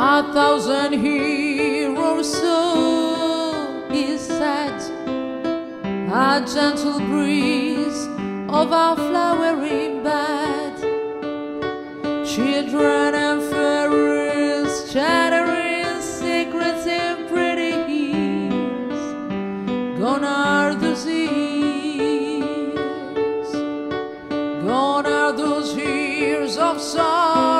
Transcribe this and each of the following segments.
A thousand heroes so set A gentle breeze of our flowering bed Children and fairies chattering secrets in pretty hills. Gone are those years Gone are those years of sorrow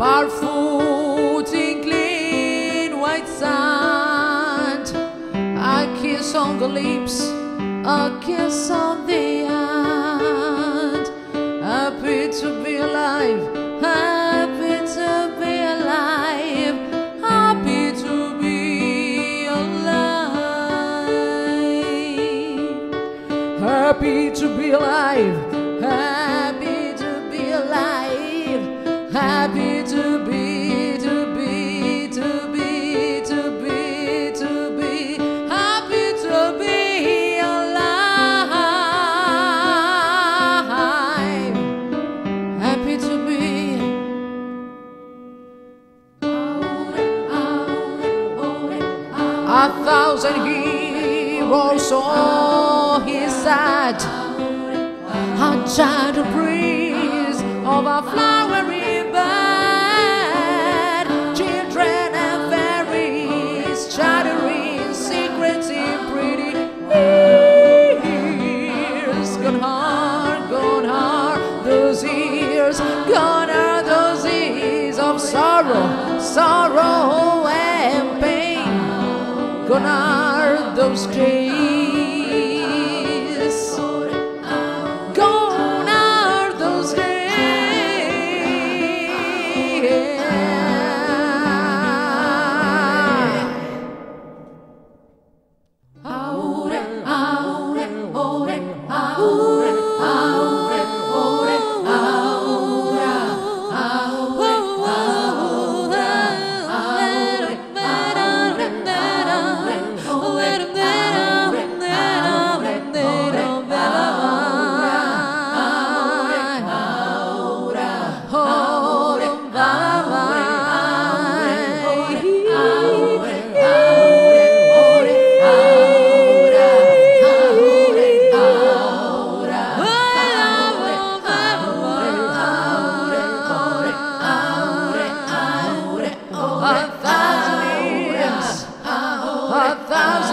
Barefoot in clean white sand, a kiss on the lips, a kiss on the hand. Happy to be alive, happy to be alive, happy to be alive. Happy to be alive, happy to be alive, happy A thousand heroes on his side A gentle breeze of a flowery bed. Children and fairies chattering secrets in pretty ears. Gone hard, gone hard, those ears. Gone are those years of sorrow, sorrow Gone are those days. A thousand